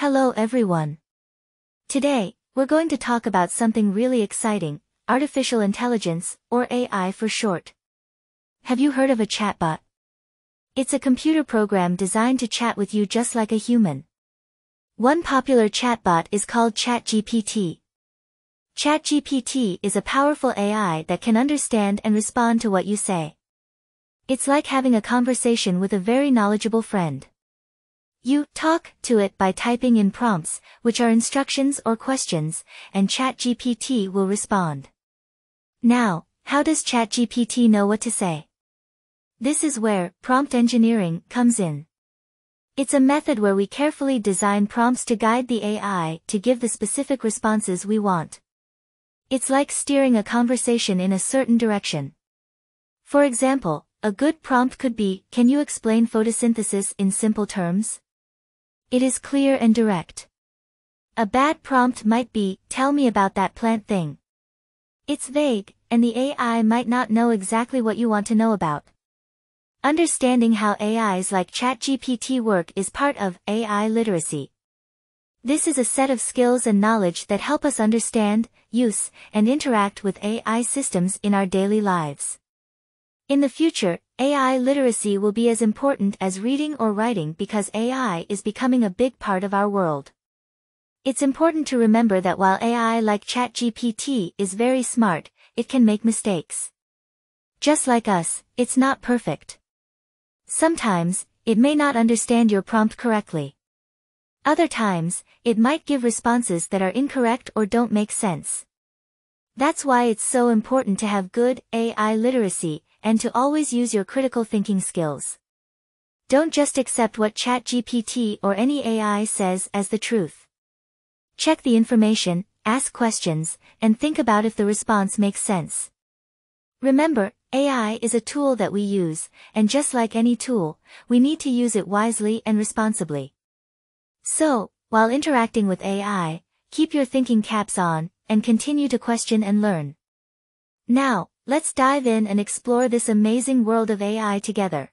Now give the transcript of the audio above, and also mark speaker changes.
Speaker 1: Hello everyone. Today, we're going to talk about something really exciting, artificial intelligence, or AI for short. Have you heard of a chatbot? It's a computer program designed to chat with you just like a human. One popular chatbot is called ChatGPT. ChatGPT is a powerful AI that can understand and respond to what you say. It's like having a conversation with a very knowledgeable friend. You talk to it by typing in prompts, which are instructions or questions, and ChatGPT will respond. Now, how does ChatGPT know what to say? This is where prompt engineering comes in. It's a method where we carefully design prompts to guide the AI to give the specific responses we want. It's like steering a conversation in a certain direction. For example, a good prompt could be, can you explain photosynthesis in simple terms? It is clear and direct. A bad prompt might be, tell me about that plant thing. It's vague, and the AI might not know exactly what you want to know about. Understanding how AIs like ChatGPT work is part of AI literacy. This is a set of skills and knowledge that help us understand, use, and interact with AI systems in our daily lives. In the future, AI literacy will be as important as reading or writing because AI is becoming a big part of our world. It's important to remember that while AI like ChatGPT is very smart, it can make mistakes. Just like us, it's not perfect. Sometimes, it may not understand your prompt correctly. Other times, it might give responses that are incorrect or don't make sense. That's why it's so important to have good AI literacy and to always use your critical thinking skills. Don't just accept what ChatGPT or any AI says as the truth. Check the information, ask questions, and think about if the response makes sense. Remember, AI is a tool that we use, and just like any tool, we need to use it wisely and responsibly. So, while interacting with AI, keep your thinking caps on, and continue to question and learn. Now, Let's dive in and explore this amazing world of AI together.